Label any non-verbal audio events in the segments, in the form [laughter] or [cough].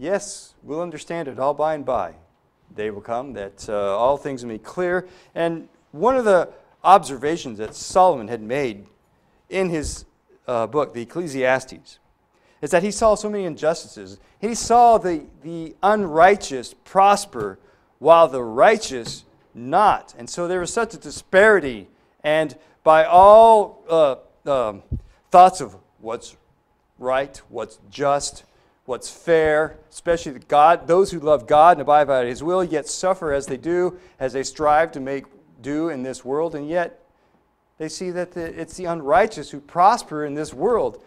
Yes, we'll understand it all by and by. Day will come that uh, all things will be clear. And one of the observations that Solomon had made in his uh, book, the Ecclesiastes, is that he saw so many injustices. He saw the, the unrighteous prosper while the righteous not. And so there was such a disparity. And by all uh, um, thoughts of what's right, what's just, what's fair, especially God, those who love God and abide by His will, yet suffer as they do, as they strive to make do in this world, and yet they see that the, it's the unrighteous who prosper in this world.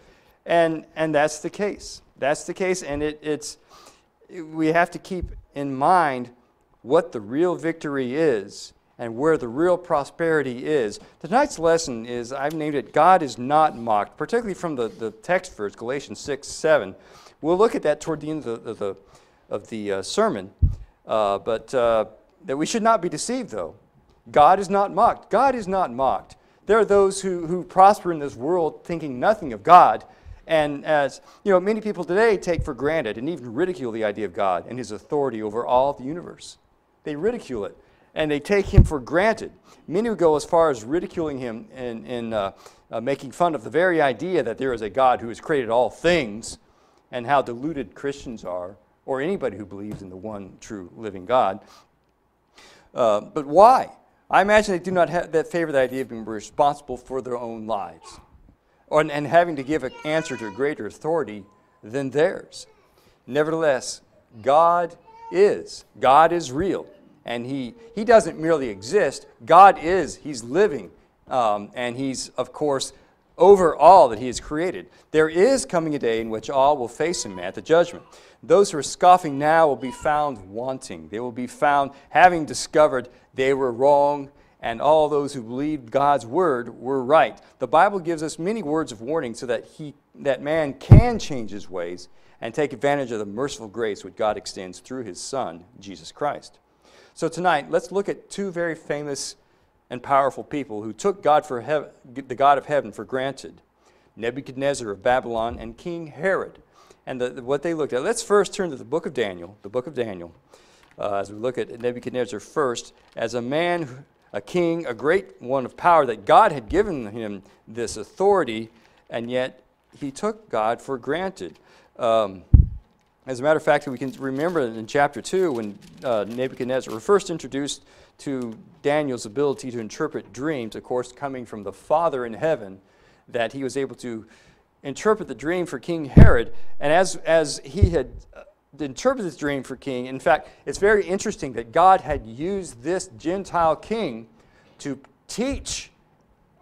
And, and that's the case. That's the case, and it, it's, we have to keep in mind what the real victory is and where the real prosperity is. Tonight's lesson is, I've named it God is not mocked, particularly from the, the text verse, Galatians 6 7. We'll look at that toward the end of the, of the, of the uh, sermon. Uh, but uh, that we should not be deceived, though. God is not mocked. God is not mocked. There are those who, who prosper in this world thinking nothing of God. And as you know, many people today take for granted and even ridicule the idea of God and his authority over all the universe. They ridicule it and they take him for granted. Many would go as far as ridiculing him and, and uh, uh, making fun of the very idea that there is a God who has created all things and how deluded Christians are, or anybody who believes in the one true living God. Uh, but why? I imagine they do not have, that favor the idea of being responsible for their own lives or, and having to give an answer to a greater authority than theirs. Nevertheless, God is. God is real. And he, he doesn't merely exist, God is. He's living. Um, and He's, of course, over all that He has created. There is coming a day in which all will face Him at the judgment. Those who are scoffing now will be found wanting. They will be found having discovered they were wrong, and all those who believed God's word were right. The Bible gives us many words of warning so that, he, that man can change his ways and take advantage of the merciful grace which God extends through his Son, Jesus Christ. So tonight, let's look at two very famous and powerful people who took God for the God of heaven for granted Nebuchadnezzar of Babylon and King Herod. And the, what they looked at. Let's first turn to the book of Daniel, the book of Daniel, uh, as we look at Nebuchadnezzar first, as a man, a king, a great one of power, that God had given him this authority, and yet he took God for granted. Um, as a matter of fact, we can remember in chapter 2 when uh, Nebuchadnezzar first introduced to Daniel's ability to interpret dreams, of course, coming from the Father in heaven, that he was able to interpret the dream for King Herod. And as, as he had uh, interpreted this dream for King, in fact, it's very interesting that God had used this Gentile king to teach,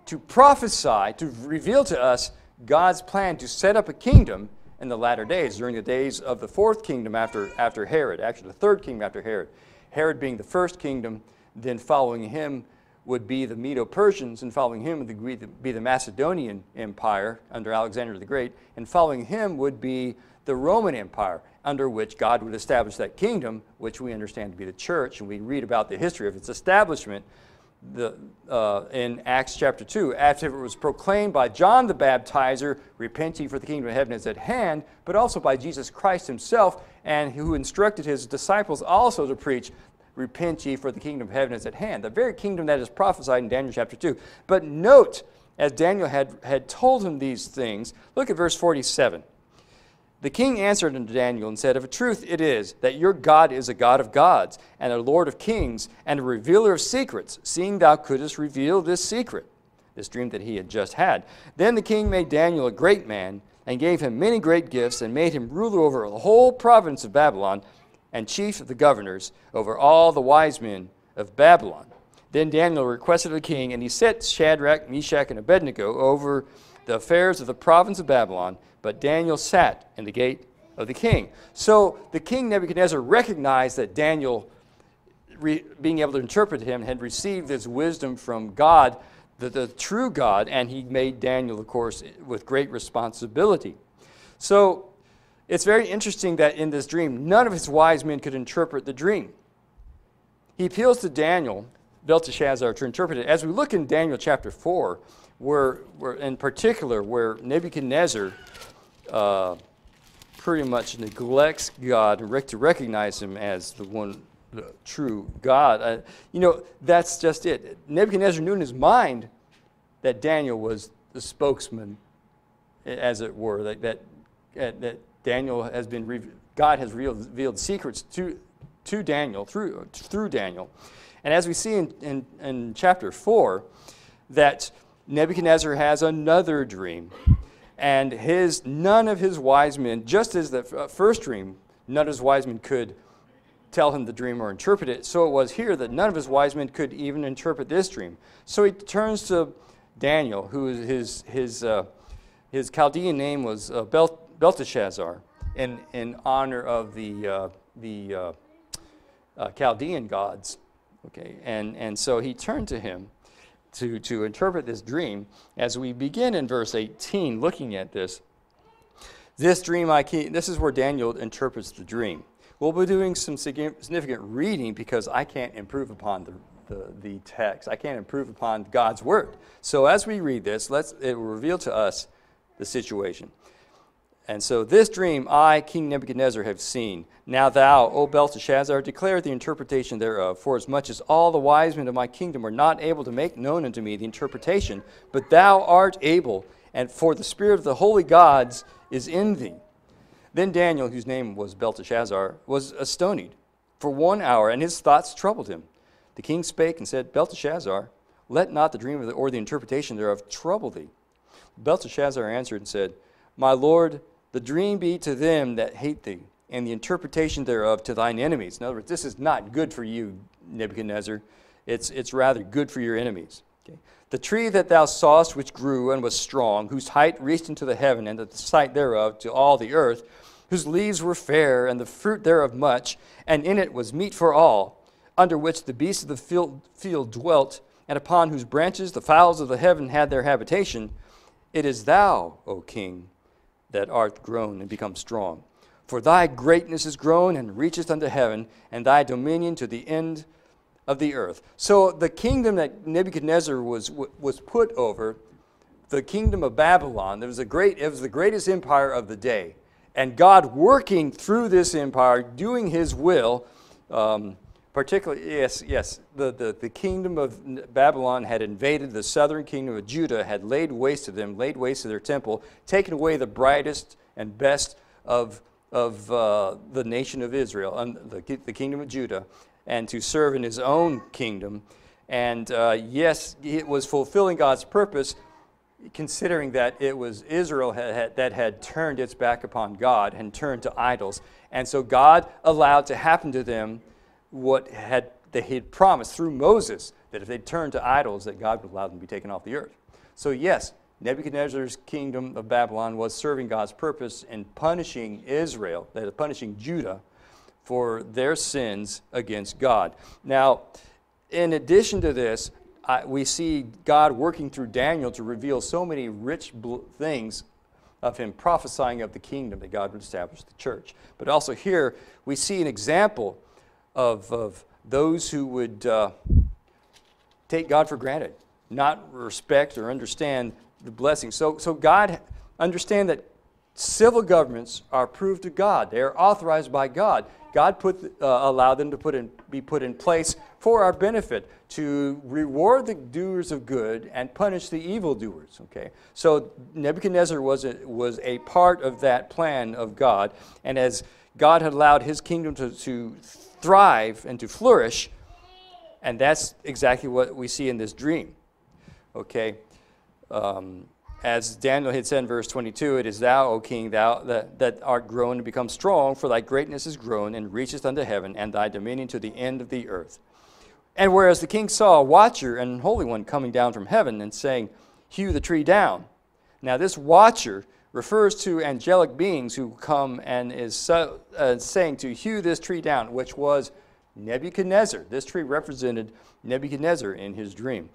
to prophesy, to reveal to us God's plan to set up a kingdom in the latter days, during the days of the fourth kingdom after, after Herod, actually the third kingdom after Herod. Herod being the first kingdom, then following him would be the Medo Persians, and following him would be the Macedonian Empire under Alexander the Great, and following him would be the Roman Empire, under which God would establish that kingdom, which we understand to be the church, and we read about the history of its establishment the, uh, in Acts chapter 2, after it was proclaimed by John the Baptizer, repent ye for the kingdom of heaven is at hand, but also by Jesus Christ himself, and who instructed his disciples also to preach, repent ye for the kingdom of heaven is at hand. The very kingdom that is prophesied in Daniel chapter 2. But note, as Daniel had, had told him these things, look at verse 47. The king answered unto Daniel and said, Of a truth it is that your God is a God of gods, and a Lord of kings, and a revealer of secrets, seeing thou couldst reveal this secret, this dream that he had just had. Then the king made Daniel a great man, and gave him many great gifts, and made him ruler over the whole province of Babylon, and chief of the governors over all the wise men of Babylon. Then Daniel requested the king, and he set Shadrach, Meshach, and Abednego over the affairs of the province of Babylon but Daniel sat in the gate of the king. So the king Nebuchadnezzar recognized that Daniel, being able to interpret him, had received this wisdom from God, the, the true God, and he made Daniel, of course, with great responsibility. So it's very interesting that in this dream, none of his wise men could interpret the dream. He appeals to Daniel, Belteshazzar, to interpret it. As we look in Daniel chapter 4, where, where in particular, where Nebuchadnezzar uh, pretty much neglects God to recognize him as the one the true God. Uh, you know, that's just it. Nebuchadnezzar knew in his mind that Daniel was the spokesman, as it were, that, that, that Daniel has been, God has revealed secrets to, to Daniel, through, through Daniel. And as we see in, in, in chapter 4, that Nebuchadnezzar has another dream. And his, none of his wise men, just as the first dream, none of his wise men could tell him the dream or interpret it. So it was here that none of his wise men could even interpret this dream. So he turns to Daniel, who his, his, uh, his Chaldean name was uh, Belt, Belteshazzar, in, in honor of the, uh, the uh, uh, Chaldean gods. Okay, and, and so he turned to him to, to interpret this dream. As we begin in verse 18, looking at this, this dream I keep, this is where Daniel interprets the dream. We'll be doing some significant reading because I can't improve upon the, the, the text. I can't improve upon God's word. So as we read this, let's, it will reveal to us the situation. And so this dream I, King Nebuchadnezzar, have seen. Now thou, O Belteshazzar, declare the interpretation thereof, for as much as all the wise men of my kingdom were not able to make known unto me the interpretation, but thou art able, and for the spirit of the holy gods is in thee. Then Daniel, whose name was Belteshazzar, was astonied for one hour, and his thoughts troubled him. The king spake and said, Belteshazzar, let not the dream or the interpretation thereof trouble thee. Belteshazzar answered and said, My lord, the dream be to them that hate thee, and the interpretation thereof to thine enemies. In other words, this is not good for you, Nebuchadnezzar. It's, it's rather good for your enemies. Okay. The tree that thou sawest, which grew and was strong, whose height reached into the heaven, and the sight thereof to all the earth, whose leaves were fair, and the fruit thereof much, and in it was meat for all, under which the beasts of the field, field dwelt, and upon whose branches the fowls of the heaven had their habitation. It is thou, O king, that art grown and become strong. For thy greatness is grown and reacheth unto heaven, and thy dominion to the end of the earth. So the kingdom that Nebuchadnezzar was, was put over, the kingdom of Babylon, there was a great, it was the greatest empire of the day and God working through this empire, doing his will, um, particularly, yes, yes, the, the, the kingdom of Babylon had invaded the southern kingdom of Judah, had laid waste to them, laid waste to their temple, taken away the brightest and best of, of uh, the nation of Israel, um, the, the kingdom of Judah, and to serve in his own kingdom. And uh, yes, it was fulfilling God's purpose, considering that it was Israel had, had, that had turned its back upon God and turned to idols. And so God allowed to happen to them what had, they had promised through Moses that if they turned to idols, that God would allow them to be taken off the earth. So, yes, Nebuchadnezzar's kingdom of Babylon was serving God's purpose in punishing Israel, that is, punishing Judah, for their sins against God. Now, in addition to this, I, we see God working through Daniel to reveal so many rich things of him prophesying of the kingdom that God would establish the church. But also here, we see an example of, of those who would uh, take God for granted, not respect or understand the blessing. So, so God, understand that civil governments are approved of God. They are authorized by God. God put, uh, allowed them to put in, be put in place for our benefit to reward the doers of good and punish the evildoers. Okay, so Nebuchadnezzar was a, was a part of that plan of God, and as God had allowed his kingdom to, to thrive and to flourish, and that's exactly what we see in this dream. Okay. Um, as Daniel had said in verse 22, It is thou, O king, thou that, that art grown and become strong, for thy greatness is grown and reacheth unto heaven, and thy dominion to the end of the earth. And whereas the king saw a watcher and holy one coming down from heaven and saying, Hew the tree down. Now, this watcher refers to angelic beings who come and is so, uh, saying to hew this tree down, which was Nebuchadnezzar. This tree represented Nebuchadnezzar in his dream.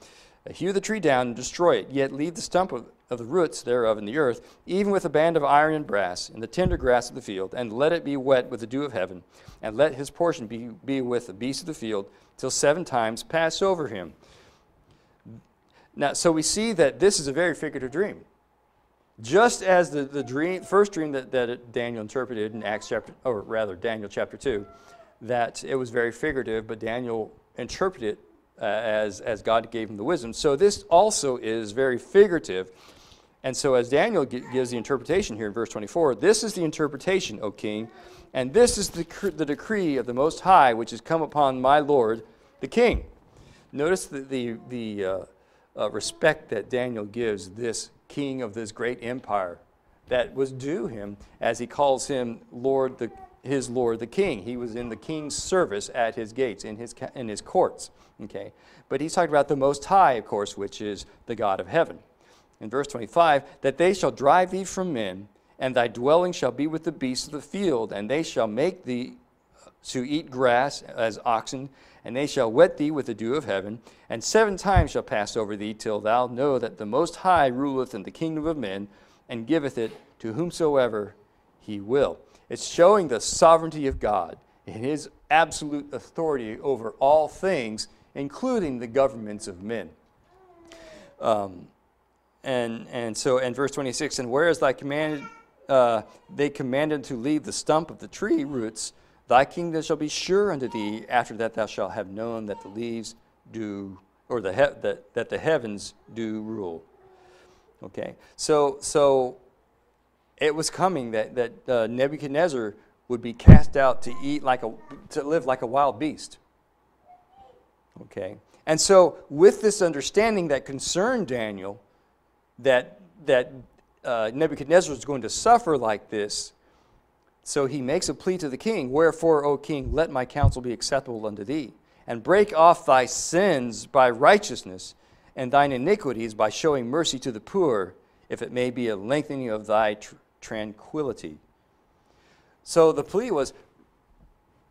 Hew the tree down and destroy it, yet leave the stump of, of the roots thereof in the earth, even with a band of iron and brass, in the tender grass of the field, and let it be wet with the dew of heaven, and let his portion be, be with the beasts of the field, till seven times pass over him. Now, so we see that this is a very figurative dream. Just as the, the dream, first dream that, that Daniel interpreted in Acts chapter, or rather Daniel chapter 2, that it was very figurative, but Daniel interpreted it uh, as, as God gave him the wisdom. So this also is very figurative. And so as Daniel gives the interpretation here in verse 24, this is the interpretation, O king, and this is the, the decree of the Most High, which has come upon my Lord, the king. Notice the, the, the uh, uh, respect that Daniel gives this king of this great empire that was due him as he calls him Lord the, his Lord the King. He was in the king's service at his gates, in his, in his courts. Okay? But he's talking about the Most High, of course, which is the God of heaven. In verse 25, that they shall drive thee from men, and thy dwelling shall be with the beasts of the field, and they shall make thee to eat grass as oxen, and they shall wet thee with the dew of heaven, and seven times shall pass over thee, till thou know that the Most High ruleth in the kingdom of men, and giveth it to whomsoever he will. It's showing the sovereignty of God and his absolute authority over all things, including the governments of men. Um, and, and so in verse 26, and whereas thy commanded, uh, they commanded to leave the stump of the tree roots, thy kingdom shall be sure unto thee. After that thou shalt have known that the leaves do, or the he- that, that the heavens do rule. Okay, so so it was coming that, that uh, Nebuchadnezzar would be cast out to eat like a, to live like a wild beast. Okay? And so, with this understanding that concerned Daniel, that, that uh, Nebuchadnezzar was going to suffer like this, so he makes a plea to the king Wherefore, O king, let my counsel be acceptable unto thee, and break off thy sins by righteousness, and thine iniquities by showing mercy to the poor, if it may be a lengthening of thy tr- tranquility. So the plea was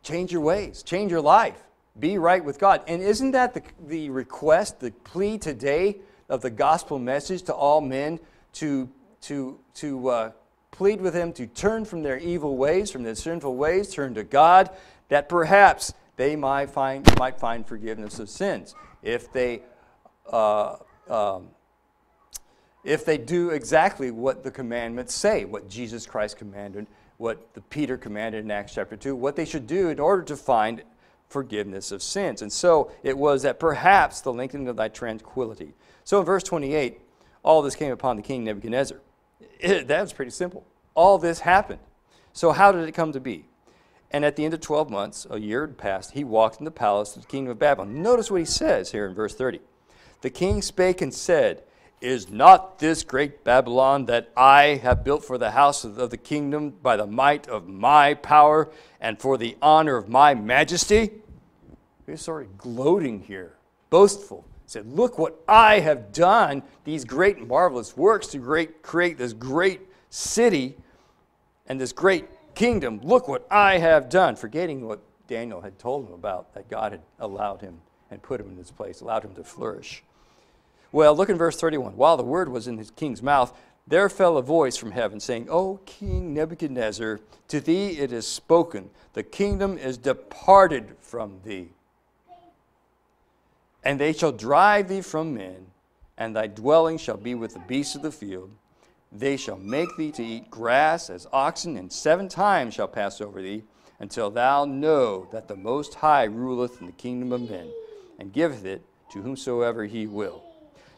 change your ways, change your life, be right with God. And isn't that the, the request, the plea today of the gospel message to all men to, to, to uh, plead with Him to turn from their evil ways, from their sinful ways, turn to God, that perhaps they might find, might find forgiveness of sins if they uh, um, if they do exactly what the commandments say, what Jesus Christ commanded, what the Peter commanded in Acts chapter 2, what they should do in order to find forgiveness of sins. And so it was that perhaps the lengthening of thy tranquility. So in verse 28, all this came upon the king Nebuchadnezzar. [laughs] It, that was pretty simple. All this happened. So how did it come to be? And at the end of 12 months, a year had passed, he walked in the palace of the kingdom of Babylon. Notice what he says here in verse 30. The king spake and said, is not this great Babylon that I have built for the house of the kingdom by the might of my power and for the honor of my majesty? He's sort of gloating here, boastful. Said, Look what I have done, these great and marvelous works to great, create this great city and this great kingdom. Look what I have done, forgetting what Daniel had told him about, that God had allowed him and put him in this place, allowed him to flourish. Well, look in verse 31. While the word was in his king's mouth, there fell a voice from heaven saying, O King Nebuchadnezzar, to thee it is spoken, the kingdom is departed from thee. And they shall drive thee from men, and thy dwelling shall be with the beasts of the field. They shall make thee to eat grass as oxen, and seven times shall pass over thee, until thou know that the Most High ruleth in the kingdom of men, and giveth it to whomsoever he will.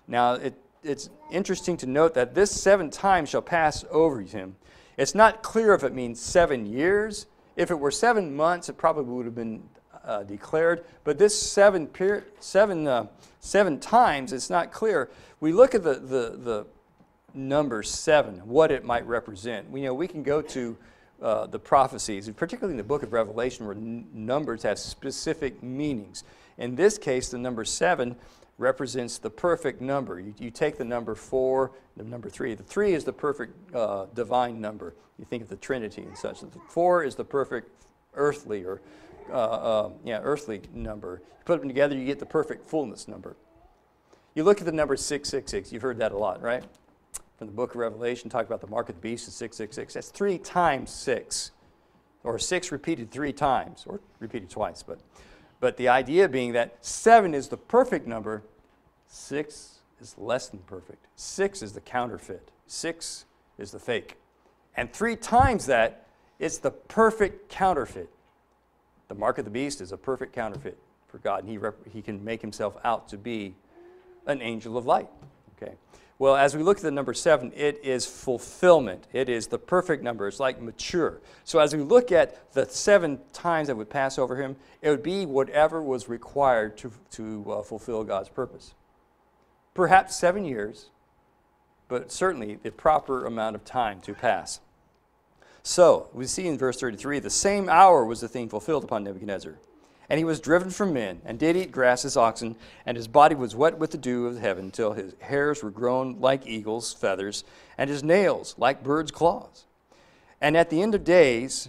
Now, it, it's interesting to note that this seven times shall pass over him. It's not clear if it means seven years. If it were seven months, it probably would have been uh, declared. But this seven, period, seven, uh, seven times, it's not clear. We look at the, the, the number seven, what it might represent. We, you know, we can go to uh, the prophecies, particularly in the book of Revelation, where n- numbers have specific meanings. In this case, the number seven represents the perfect number. You, you, take the number four, the number three. The three is the perfect uh, divine number. You think of the Trinity and such. The four is the perfect earthly or uh, uh, yeah, earthly number. You put them together, you get the perfect fullness number. You look at the number 666. You've heard that a lot, right? From the book of Revelation, talk about the mark of the beast is 666. That's three times six, or six repeated three times, or repeated twice, but but the idea being that seven is the perfect number, six is less than perfect. Six is the counterfeit. Six is the fake. And three times that, it's the perfect counterfeit. The mark of the beast is a perfect counterfeit for God, and he, he can make himself out to be an angel of light. Okay. Well, as we look at the number seven, it is fulfillment. It is the perfect number. It's like mature. So as we look at the seven times that would pass over him, it would be whatever was required to, to uh, fulfill God's purpose. Perhaps seven years, but certainly the proper amount of time to pass. So, we see in verse 33 the same hour was the thing fulfilled upon Nebuchadnezzar. And he was driven from men, and did eat grass as oxen, and his body was wet with the dew of heaven, till his hairs were grown like eagle's feathers, and his nails like birds' claws. And at the end of days,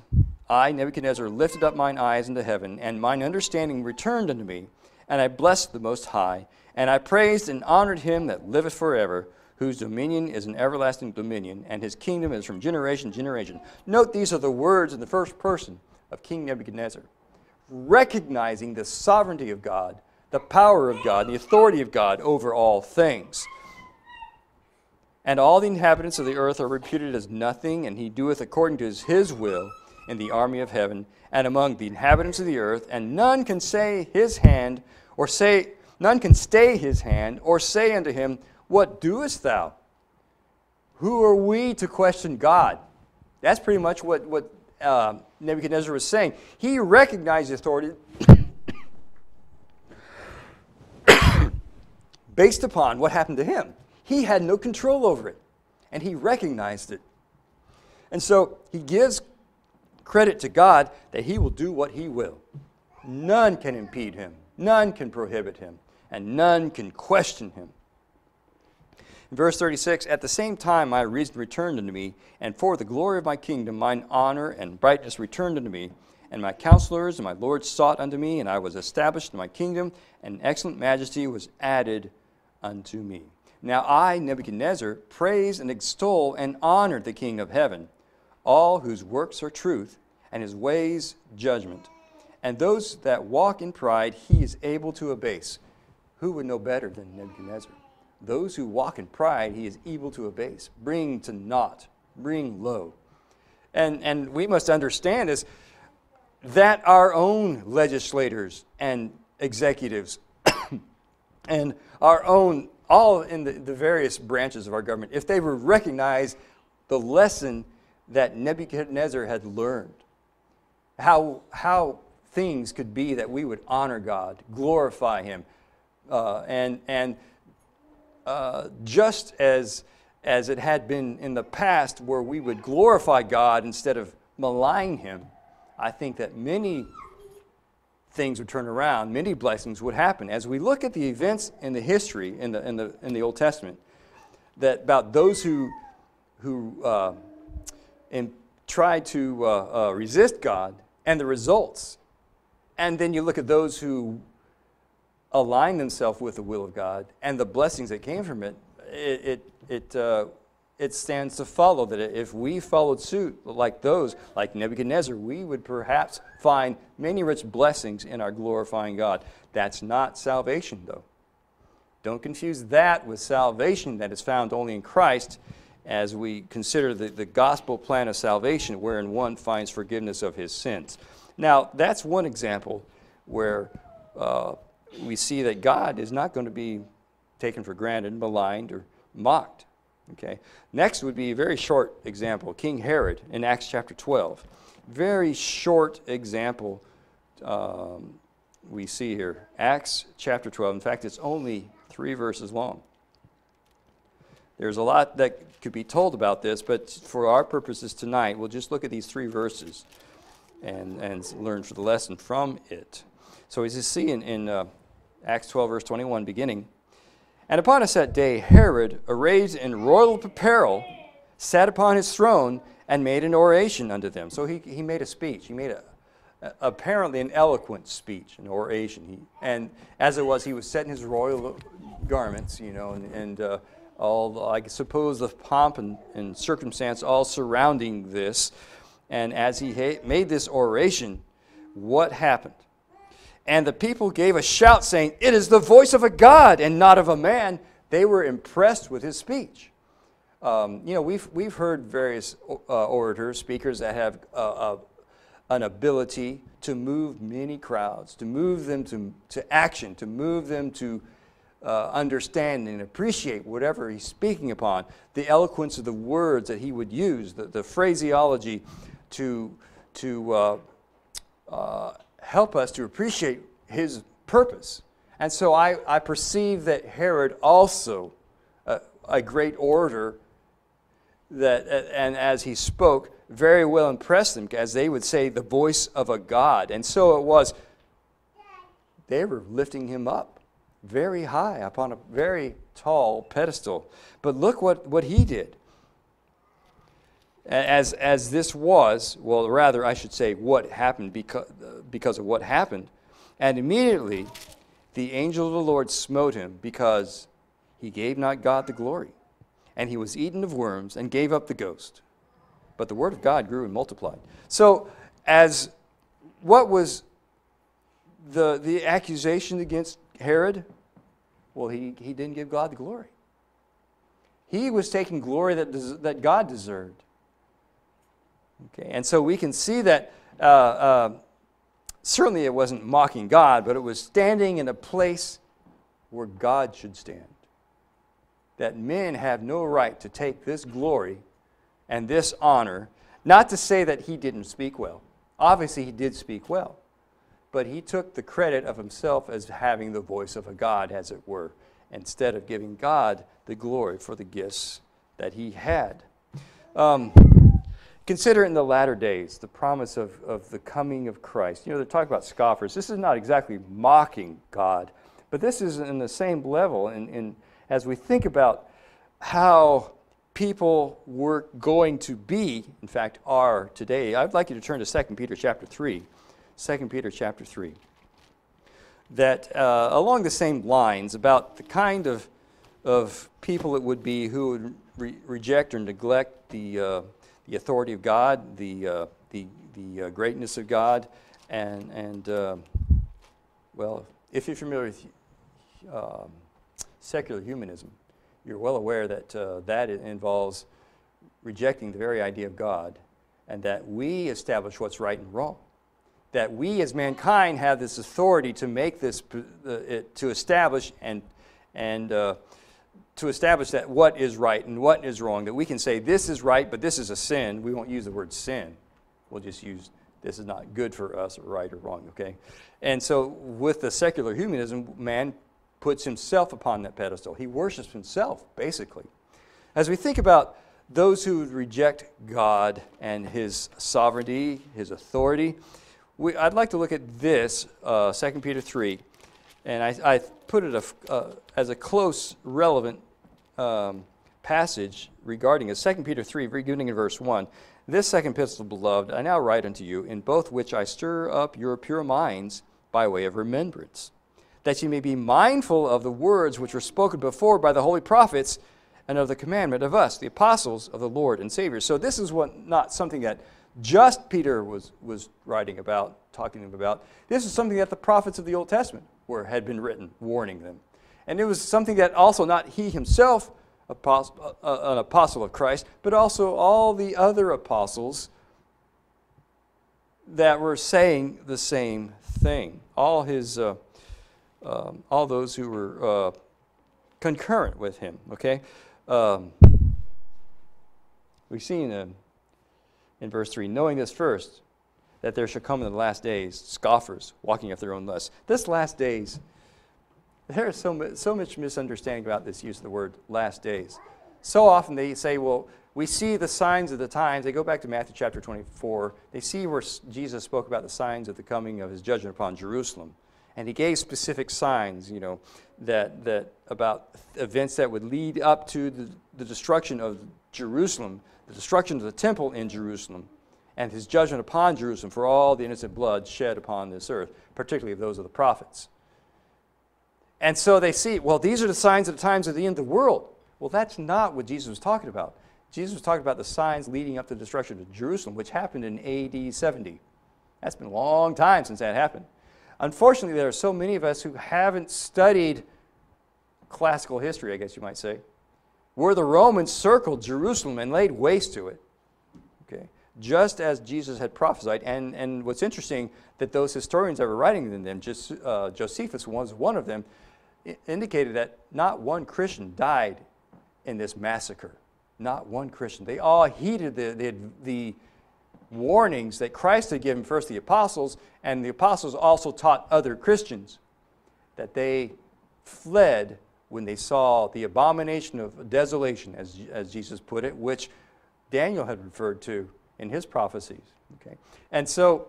I, Nebuchadnezzar, lifted up mine eyes into heaven, and mine understanding returned unto me, and I blessed the Most High, and I praised and honored him that liveth forever whose dominion is an everlasting dominion, and his kingdom is from generation to generation. Note these are the words in the first person of King Nebuchadnezzar, recognizing the sovereignty of God, the power of God, the authority of God over all things. And all the inhabitants of the earth are reputed as nothing, and he doeth according to his, his will in the army of heaven and among the inhabitants of the earth, and none can say his hand, or say, none can stay his hand, or say unto him, what doest thou? Who are we to question God? That's pretty much what, what uh, Nebuchadnezzar was saying. He recognized the authority [coughs] based upon what happened to him. He had no control over it, and he recognized it. And so he gives credit to God that he will do what he will. None can impede him, none can prohibit him, and none can question him. Verse 36 At the same time my reason returned unto me, and for the glory of my kingdom mine honor and brightness returned unto me. And my counselors and my lords sought unto me, and I was established in my kingdom, and excellent majesty was added unto me. Now I, Nebuchadnezzar, praise and extol and honor the King of heaven, all whose works are truth, and his ways judgment. And those that walk in pride he is able to abase. Who would know better than Nebuchadnezzar? Those who walk in pride, he is able to abase, bring to naught, bring low. And, and we must understand is that our own legislators and executives [coughs] and our own, all in the, the various branches of our government, if they would recognize the lesson that Nebuchadnezzar had learned, how, how things could be that we would honor God, glorify Him, uh, and, and uh, just as, as it had been in the past, where we would glorify God instead of malign Him, I think that many things would turn around, many blessings would happen. As we look at the events in the history in the, in the, in the Old Testament, that about those who, who uh, in, tried to uh, uh, resist God and the results, and then you look at those who align themselves with the will of God and the blessings that came from it, it, it, it, uh, it stands to follow that if we followed suit like those, like Nebuchadnezzar, we would perhaps find many rich blessings in our glorifying God. That's not salvation, though. Don't confuse that with salvation that is found only in Christ as we consider the, the gospel plan of salvation, wherein one finds forgiveness of his sins. Now, that's one example where uh, we see that God is not going to be taken for granted, maligned, or mocked. Okay. Next would be a very short example King Herod in Acts chapter 12. Very short example um, we see here. Acts chapter 12. In fact, it's only three verses long. There's a lot that could be told about this, but for our purposes tonight, we'll just look at these three verses and, and learn for the lesson from it. So as you see in, in uh, Acts 12, verse 21, beginning. And upon a set day, Herod, arrayed in royal apparel, sat upon his throne and made an oration unto them. So he, he made a speech. He made a, apparently an eloquent speech, an oration. He, and as it was, he was set in his royal garments, you know, and, and uh, all, I suppose, the pomp and, and circumstance all surrounding this. And as he made this oration, what happened? And the people gave a shout, saying, It is the voice of a God and not of a man. They were impressed with his speech. Um, you know, we've, we've heard various uh, orators, speakers that have uh, uh, an ability to move many crowds, to move them to, to action, to move them to uh, understand and appreciate whatever he's speaking upon, the eloquence of the words that he would use, the, the phraseology to, to help us to appreciate his purpose. And so I, I perceive that Herod also, uh, a great orator, that, and as he spoke, very well impressed them, as they would say, the voice of a God. And so it was, they were lifting him up very high upon a very tall pedestal. But look what, what he did. As, as this was, well, rather, I should say, what happened because, because of what happened. And immediately the angel of the Lord smote him because he gave not God the glory. And he was eaten of worms and gave up the ghost. But the word of God grew and multiplied. So, as what was the, the accusation against Herod? Well, he, he didn't give God the glory. He was taking glory that, des- that God deserved. Okay, and so we can see that uh, uh, certainly it wasn't mocking God, but it was standing in a place where God should stand. That men have no right to take this glory and this honor, not to say that he didn't speak well. Obviously, he did speak well, but he took the credit of himself as having the voice of a God, as it were, instead of giving God the glory for the gifts that he had. Um, Consider in the latter days the promise of, of the coming of Christ. You know, they're talking about scoffers. This is not exactly mocking God, but this is in the same level. In, as we think about how people were going to be, in fact, are today, I'd like you to turn to 2 Peter chapter 3. 2 Peter chapter 3. That uh, along the same lines, about the kind of, of people it would be who would re- reject or neglect the. Uh, the authority of God, the, uh, the, the uh, greatness of God, and, and uh, well, if you're familiar with um, secular humanism, you're well aware that uh, that involves rejecting the very idea of God and that we establish what's right and wrong. That we as mankind have this authority to make this, uh, to establish and, and uh, to establish that what is right and what is wrong, that we can say this is right, but this is a sin. We won't use the word sin. We'll just use this is not good for us or right or wrong, okay? And so with the secular humanism, man puts himself upon that pedestal. He worships himself, basically. As we think about those who reject God and his sovereignty, his authority, we, I'd like to look at this, uh, 2 Peter 3, and I, I put it a, uh, as a close, relevant um, passage regarding it. 2 Peter 3, beginning in verse 1. This second epistle, beloved, I now write unto you, in both which I stir up your pure minds by way of remembrance, that ye may be mindful of the words which were spoken before by the holy prophets, and of the commandment of us, the apostles of the Lord and Savior. So this is what not something that just Peter was, was writing about, talking about. This is something that the prophets of the Old Testament were, had been written, warning them. And it was something that also not he himself, uh, an apostle of Christ, but also all the other apostles that were saying the same thing. All his, uh, um, all those who were uh, concurrent with him. Okay, um, we've seen uh, in verse three, knowing this first, that there shall come in the last days scoffers walking after their own lusts. This last days there is so much, so much misunderstanding about this use of the word last days. So often they say, well, we see the signs of the times. They go back to Matthew chapter 24. They see where Jesus spoke about the signs of the coming of his judgment upon Jerusalem. And he gave specific signs, you know, that, that about events that would lead up to the, the destruction of Jerusalem, the destruction of the temple in Jerusalem, and his judgment upon Jerusalem for all the innocent blood shed upon this earth, particularly of those of the prophets. And so they see, well, these are the signs of the times of the end of the world. Well, that's not what Jesus was talking about. Jesus was talking about the signs leading up to the destruction of Jerusalem, which happened in AD 70. That's been a long time since that happened. Unfortunately, there are so many of us who haven't studied classical history, I guess you might say. where the Romans circled Jerusalem and laid waste to it. Okay? Just as Jesus had prophesied. And, and what's interesting, that those historians that were writing in them, just, uh, Josephus was one of them, indicated that not one Christian died in this massacre. Not one Christian. They all heeded the, the, the warnings that Christ had given first the apostles, and the apostles also taught other Christians that they fled when they saw the abomination of desolation, as, as Jesus put it, which Daniel had referred to in his prophecies. Okay? And so,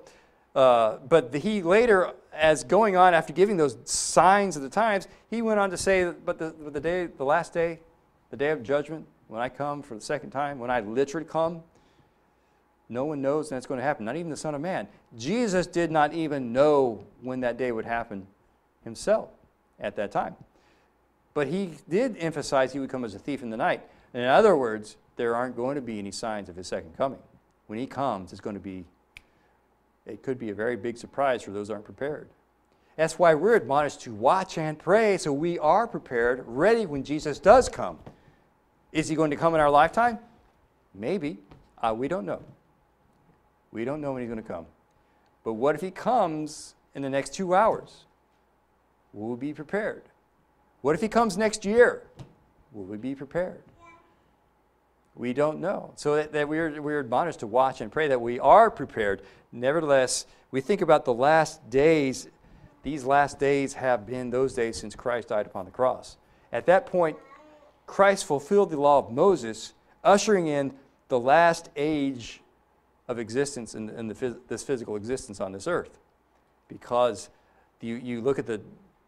uh, but the, he later, as going on after giving those signs of the times, he went on to say, but the, but the day, the last day, the day of judgment, when I come for the second time, when I literally come, no one knows when that's going to happen, not even the Son of Man. Jesus did not even know when that day would happen himself at that time. But he did emphasize he would come as a thief in the night. In other words, there aren't going to be any signs of his second coming. When he comes, it's going to be, it could be a very big surprise for those aren't prepared. That's why we're admonished to watch and pray so we are prepared, ready when Jesus does come. Is he going to come in our lifetime? Maybe. Uh, we don't know. We don't know when he's going to come. But what if he comes in the next two hours? Will we be prepared? What if he comes next year? Will we be prepared? We don't know. So that, that we're, we're admonished to watch and pray that we are prepared. Nevertheless, we think about the last days. These last days have been those days since Christ died upon the cross. At that point, Christ fulfilled the law of Moses, ushering in the last age of existence in, in the, this physical existence on this earth. Because you, you look at the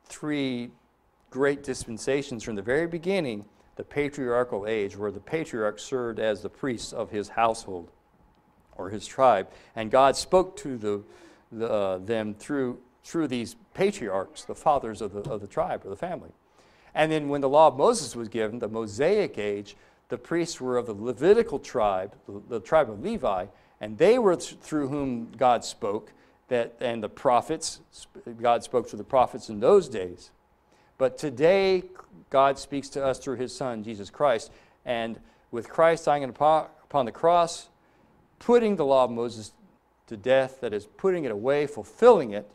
three great dispensations from the very beginning the patriarchal age, where the patriarch served as the priests of his household or his tribe. And God spoke to the, the, uh, them through, through these patriarchs, the fathers of the, of the tribe or the family. And then when the law of Moses was given, the Mosaic age, the priests were of the Levitical tribe, the, the tribe of Levi, and they were th- through whom God spoke, that, and the prophets, God spoke to the prophets in those days. But today, God speaks to us through his Son, Jesus Christ. And with Christ dying upon the cross, putting the law of Moses to death, that is, putting it away, fulfilling it,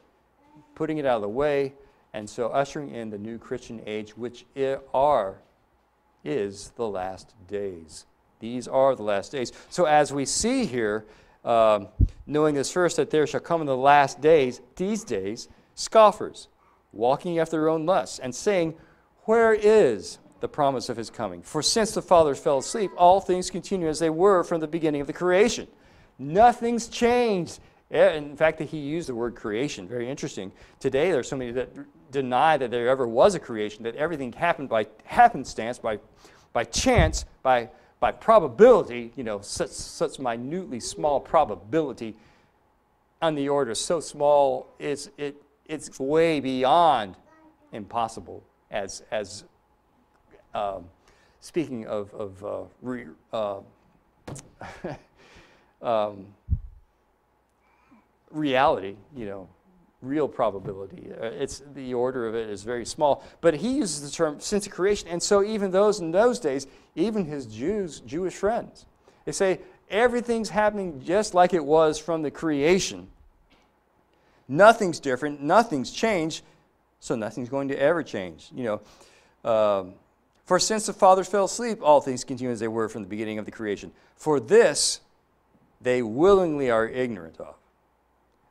putting it out of the way, and so ushering in the new Christian age, which are, is the last days. These are the last days. So, as we see here, um, knowing this first, that there shall come in the last days, these days, scoffers walking after their own lusts, and saying, Where is the promise of his coming? For since the fathers fell asleep, all things continue as they were from the beginning of the creation. Nothing's changed. Eh, in fact, that he used the word creation. Very interesting. Today, there's so many that deny that there ever was a creation, that everything happened by happenstance, by, by chance, by, by probability, you know, such, such minutely small probability on the order so small, it's, it, it's way beyond impossible as, as um, speaking of, of uh, re, uh, [laughs] um, reality, you know, real probability. Uh, it's the order of it is very small. But he uses the term since creation, and so even those in those days, even his Jews, Jewish friends, they say everything's happening just like it was from the creation. Nothing's different, nothing's changed, so nothing's going to ever change. You know, um, for since the fathers fell asleep, all things continue as they were from the beginning of the creation. For this they willingly are ignorant of,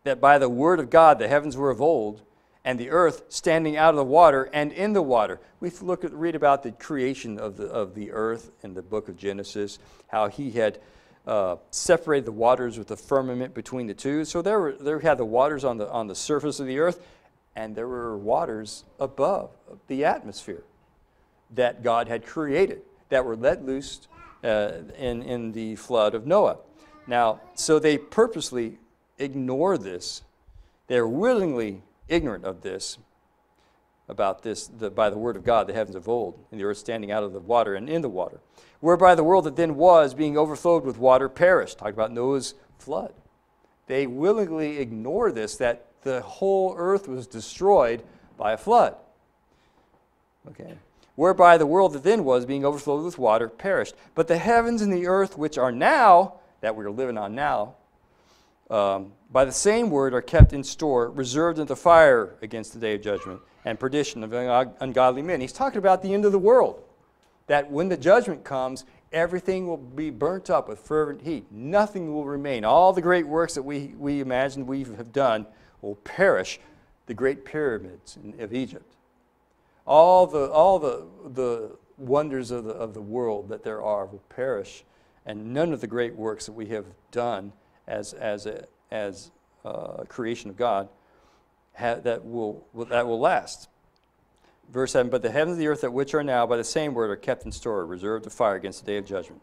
that by the word of God the heavens were of old, and the earth standing out of the water and in the water. We look at, read about the creation of the, of the earth in the book of Genesis, how he had uh, separated the waters with the firmament between the two. So there, were, there had the waters on the, on the surface of the earth, and there were waters above the atmosphere that God had created that were let loose uh, in, in the flood of Noah. Now, so they purposely ignore this. They're willingly ignorant of this, about this, the, by the word of God, the heavens of old, and the earth standing out of the water and in the water whereby the world that then was, being overflowed with water, perished. Talk about Noah's flood. They willingly ignore this, that the whole earth was destroyed by a flood. Okay. whereby the world that then was, being overflowed with water, perished. But the heavens and the earth, which are now, that we're living on now, um, by the same word are kept in store, reserved unto fire against the day of judgment and perdition of ungodly men. He's talking about the end of the world. That when the judgment comes, everything will be burnt up with fervent heat. Nothing will remain. All the great works that we, we imagine we have done will perish. The great pyramids in, of Egypt. All the, all the, the wonders of the, of the world that there are will perish. And none of the great works that we have done as, as, a, as a creation of God ha, that, will, that will last. Verse 7 But the heavens and the earth that which are now by the same word are kept in store, reserved to fire against the day of judgment.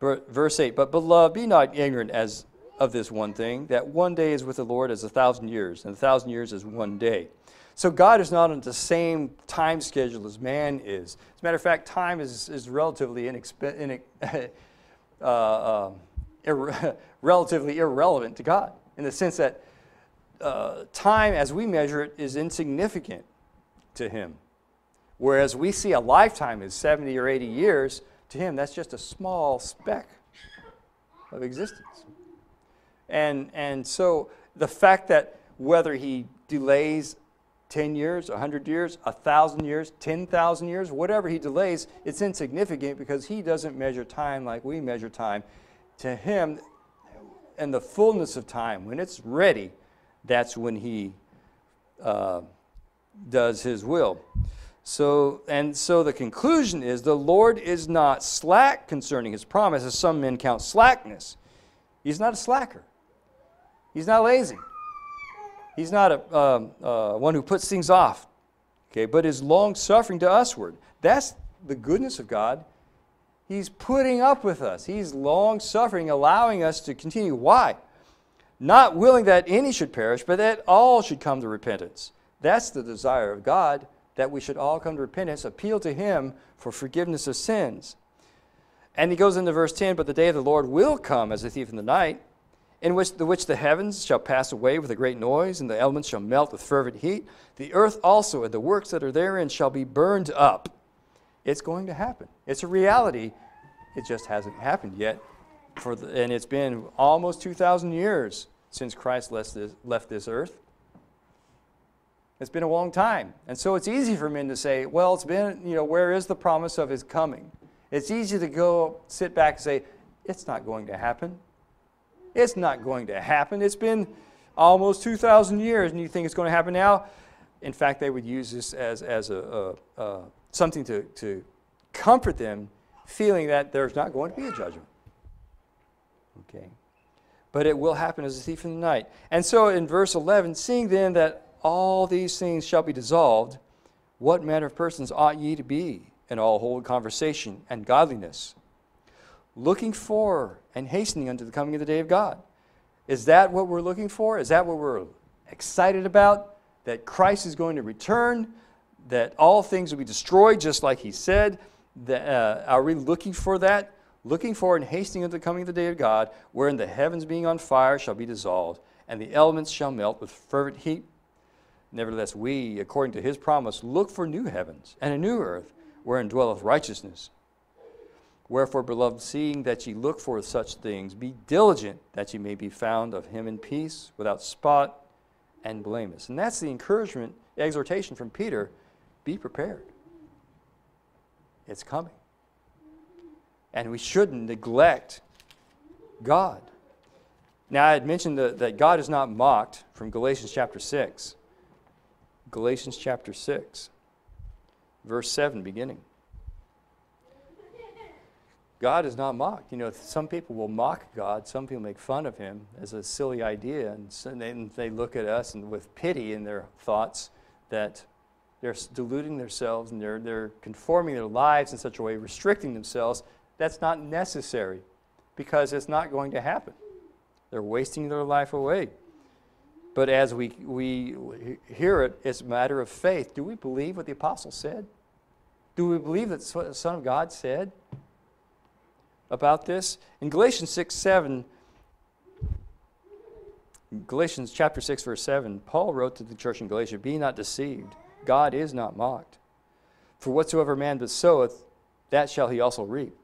Verse 8 But beloved, be not ignorant as of this one thing, that one day is with the Lord as a thousand years, and a thousand years is one day. So God is not on the same time schedule as man is. As a matter of fact, time is, is relatively inexp- [laughs] uh, uh, ir- [laughs] relatively irrelevant to God in the sense that uh, time, as we measure it, is insignificant to Him. Whereas we see a lifetime as 70 or 80 years, to Him, that's just a small speck of existence. And, and so the fact that whether He delays 10 years, 100 years, 1,000 years, 10,000 years, whatever He delays, it's insignificant because He doesn't measure time like we measure time. To Him, and the fullness of time, when it's ready, that's when He uh, does His will. So, and so the conclusion is the Lord is not slack concerning his promise, as some men count slackness. He's not a slacker. He's not lazy. He's not a um, uh, one who puts things off. Okay, but is long suffering to usward. That's the goodness of God. He's putting up with us. He's long suffering, allowing us to continue. Why? Not willing that any should perish, but that all should come to repentance. That's the desire of God that we should all come to repentance, appeal to Him for forgiveness of sins. And he goes into verse 10 But the day of the Lord will come as a thief in the night, in which the, which the heavens shall pass away with a great noise, and the elements shall melt with fervent heat. The earth also and the works that are therein shall be burned up. It's going to happen. It's a reality. It just hasn't happened yet. For the, and it's been almost 2,000 years since Christ left this, left this earth. It's been a long time. And so it's easy for men to say, well, it's been, you know, where is the promise of his coming? It's easy to go sit back and say, it's not going to happen. It's not going to happen. It's been almost 2,000 years, and you think it's going to happen now? In fact, they would use this as, as a, a, a something to, to comfort them, feeling that there's not going to be a judgment. Okay. But it will happen as a thief in the night. And so in verse 11, seeing then that all these things shall be dissolved, what manner of persons ought ye to be in all holy conversation and godliness, looking for and hastening unto the coming of the day of God? Is that what we're looking for? Is that what we're excited about? That Christ is going to return, that all things will be destroyed, just like he said. That, uh, are we looking for that? Looking for and hastening unto the coming of the day of God, wherein the heavens being on fire shall be dissolved, and the elements shall melt with fervent heat. Nevertheless, we, according to his promise, look for new heavens and a new earth wherein dwelleth righteousness. Wherefore, beloved, seeing that ye look for such things, be diligent that ye may be found of him in peace, without spot and blameless. And that's the encouragement, exhortation from Peter be prepared. It's coming. And we shouldn't neglect God. Now, I had mentioned that, that God is not mocked from Galatians chapter 6. Galatians chapter 6, verse 7, beginning. God is not mocked. You know, some people will mock God. Some people make fun of him as a silly idea. And, they, they look at us and with pity in their thoughts that they're deluding themselves and they're, they're conforming their lives in such a way, restricting themselves. That's not necessary because it's not going to happen. They're wasting their life away. But as we, we hear it, it's a matter of faith. Do we believe what the apostle said? Do we believe that the Son of God said about this? In Galatians 6 7, Galatians chapter 6, verse 7, Paul wrote to the church in Galatia, Be not deceived, God is not mocked. For whatsoever man that soweth, that shall he also reap.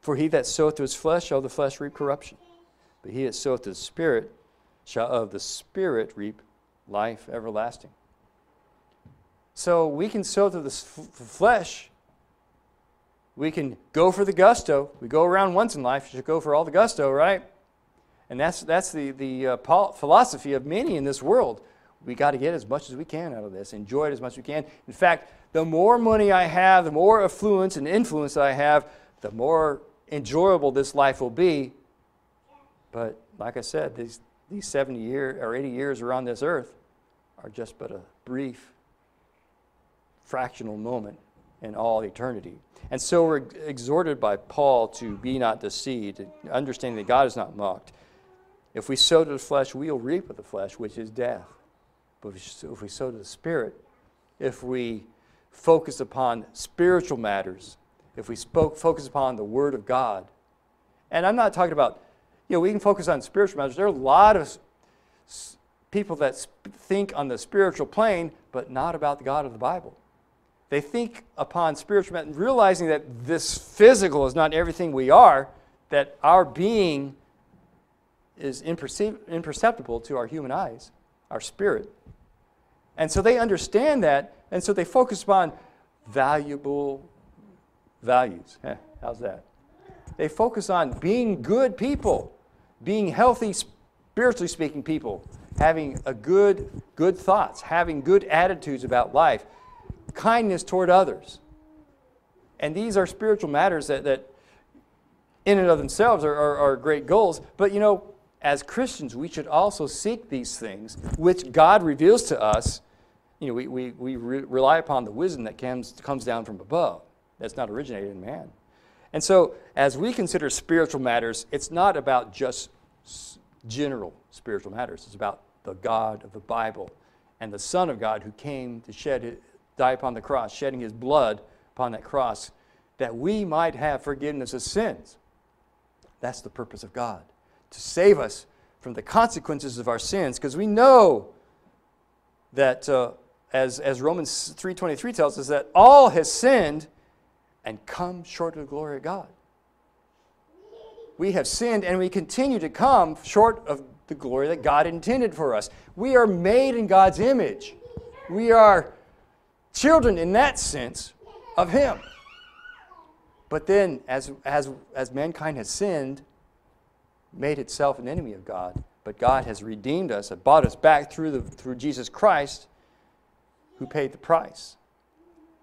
For he that soweth to his flesh shall the flesh reap corruption. But he that soweth to the Spirit shall of the Spirit reap life everlasting. So we can sow to the flesh. We can go for the gusto. We go around once in life, you should go for all the gusto, right? And that's, that's the, the uh, philosophy of many in this world. We got to get as much as we can out of this, enjoy it as much as we can. In fact, the more money I have, the more affluence and influence I have, the more enjoyable this life will be. But like I said, these, these 70 years or 80 years around this earth are just but a brief, fractional moment in all eternity. And so we're exhorted by Paul to be not deceived, understanding that God is not mocked. If we sow to the flesh, we'll reap of the flesh, which is death. But if we sow to the Spirit, if we focus upon spiritual matters, if we spoke, focus upon the Word of God, and I'm not talking about, you know, we can focus on spiritual matters. There are a lot of people that think on the spiritual plane, but not about the God of the Bible. They think upon spiritual matters, realizing that this physical is not everything we are, that our being is imperceptible to our human eyes, our spirit. And so they understand that, and so they focus upon valuable values. How's that? They focus on being good people, being healthy, spiritually speaking people, having a good, good thoughts, having good attitudes about life, kindness toward others. And these are spiritual matters that, that in and of themselves are, are, are great goals. But you know, as Christians, we should also seek these things, which God reveals to us. You know, we, we, we re- rely upon the wisdom that comes, comes down from above, that's not originated in man. And so, as we consider spiritual matters, it's not about just general spiritual matters. It's about the God of the Bible and the Son of God who came to shed, die upon the cross, shedding his blood upon that cross, that we might have forgiveness of sins. That's the purpose of God, to save us from the consequences of our sins, because we know that, uh, as, as Romans 3.23 tells us, that all has sinned and come short of the glory of God. We have sinned and we continue to come short of the glory that God intended for us. We are made in God's image. We are children in that sense of Him. But then, as, as, as mankind has sinned, made itself an enemy of God, but God has redeemed us and bought us back through, the, through Jesus Christ, who paid the price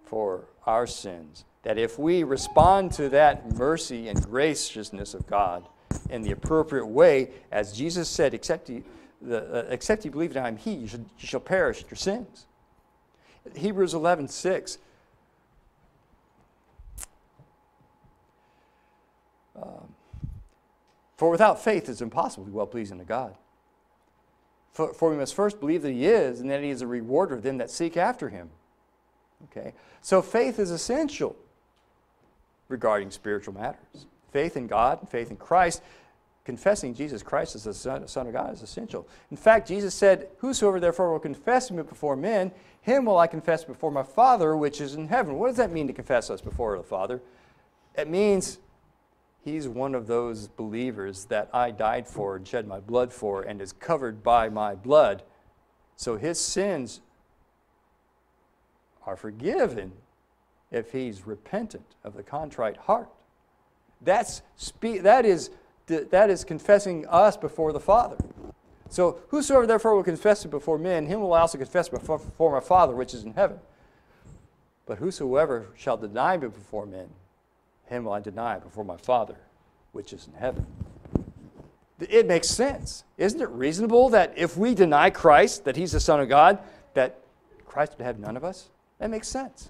for our sins that if we respond to that mercy and graciousness of God in the appropriate way, as Jesus said, except you, the, uh, except you believe that I am He, you, should, you shall perish your sins. Hebrews 11 6. Um, for without faith it's impossible to be well pleasing to God. For, for we must first believe that He is, and that He is a rewarder of them that seek after Him. Okay? So faith is essential regarding spiritual matters. Faith in God faith in Christ, confessing Jesus Christ as the Son, Son of God is essential. In fact, Jesus said, Whosoever therefore will confess me before men, him will I confess before my Father which is in heaven. What does that mean to confess us before the Father? It means he's one of those believers that I died for and shed my blood for and is covered by my blood. So his sins are forgiven if he's repentant of the contrite heart. That's spe- that, is, that is confessing us before the Father. So, whosoever therefore will confess it before men, him will I also confess before, before my Father which is in heaven. But whosoever shall deny me before men, him will I deny before my Father which is in heaven. It makes sense. Isn't it reasonable that if we deny Christ, that he's the Son of God, that Christ would have none of us? That makes sense.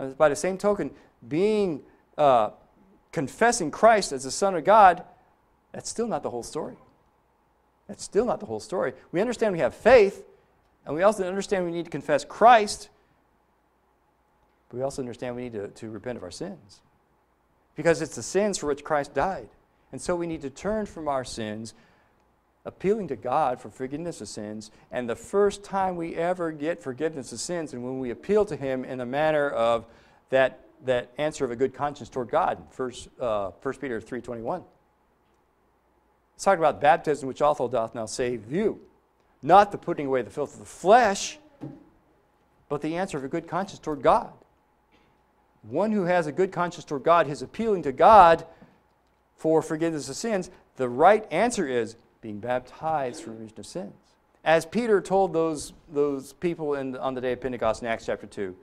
Uh, by the same token, being uh, confessing Christ as the Son of God, that's still not the whole story. That's still not the whole story. We understand we have faith, and we also understand we need to confess Christ, but we also understand we need to, to repent of our sins. Because it's the sins for which Christ died. And so we need to turn from our sins appealing to God for forgiveness of sins. And the first time we ever get forgiveness of sins, and when we appeal to Him in the manner of that, that answer of a good conscience toward God, First, uh, 1 Peter 3.21. It's talking about baptism, which also doth now save you. Not the putting away the filth of the flesh, but the answer of a good conscience toward God. One who has a good conscience toward God, his appealing to God for forgiveness of sins, the right answer is being baptized for remission of sins. As Peter told those, those people in, on the day of Pentecost in Acts chapter 2,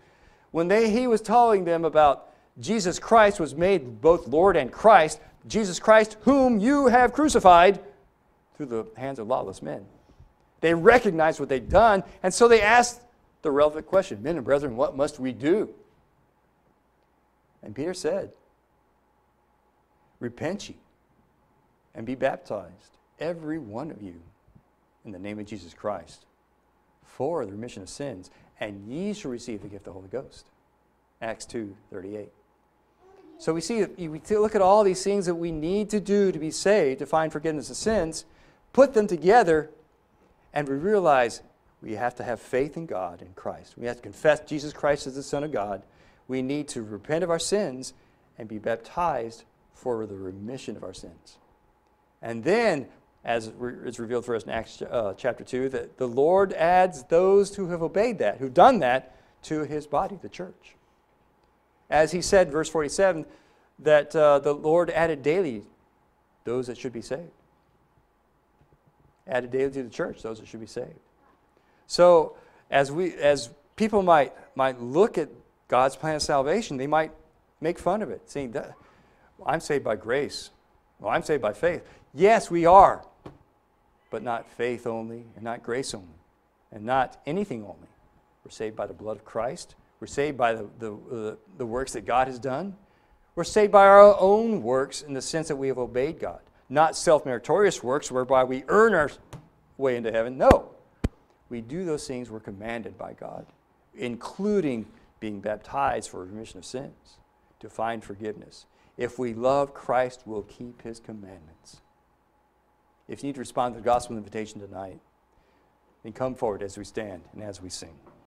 when they, he was telling them about Jesus Christ was made both Lord and Christ, Jesus Christ, whom you have crucified through the hands of lawless men. They recognized what they'd done, and so they asked the relevant question Men and brethren, what must we do? And Peter said, Repent ye and be baptized, every one of you, in the name of Jesus Christ, for the remission of sins, and ye shall receive the gift of the Holy Ghost. Acts 2 38. So we see, we look at all these things that we need to do to be saved, to find forgiveness of sins, put them together, and we realize we have to have faith in God, in Christ. We have to confess Jesus Christ as the Son of God. We need to repent of our sins and be baptized for the remission of our sins. And then, as is revealed for us in Acts uh, chapter 2, that the Lord adds those who have obeyed that, who've done that, to his body, the church. As he said, verse 47, that uh, the Lord added daily those that should be saved. Added daily to the church those that should be saved. So, as, we, as people might, might look at God's plan of salvation, they might make fun of it, saying, I'm saved by grace. Well, I'm saved by faith. Yes, we are, but not faith only, and not grace only, and not anything only. We're saved by the blood of Christ. We're saved by the, the, the, the works that God has done. We're saved by our own works in the sense that we have obeyed God, not self meritorious works whereby we earn our way into heaven. No. We do those things we're commanded by God, including being baptized for remission of sins, to find forgiveness. If we love Christ, we'll keep his commandments. If you need to respond to the gospel invitation tonight, then come forward as we stand and as we sing.